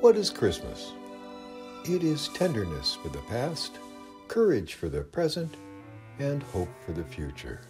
What is Christmas? It is tenderness for the past, courage for the present, and hope for the future.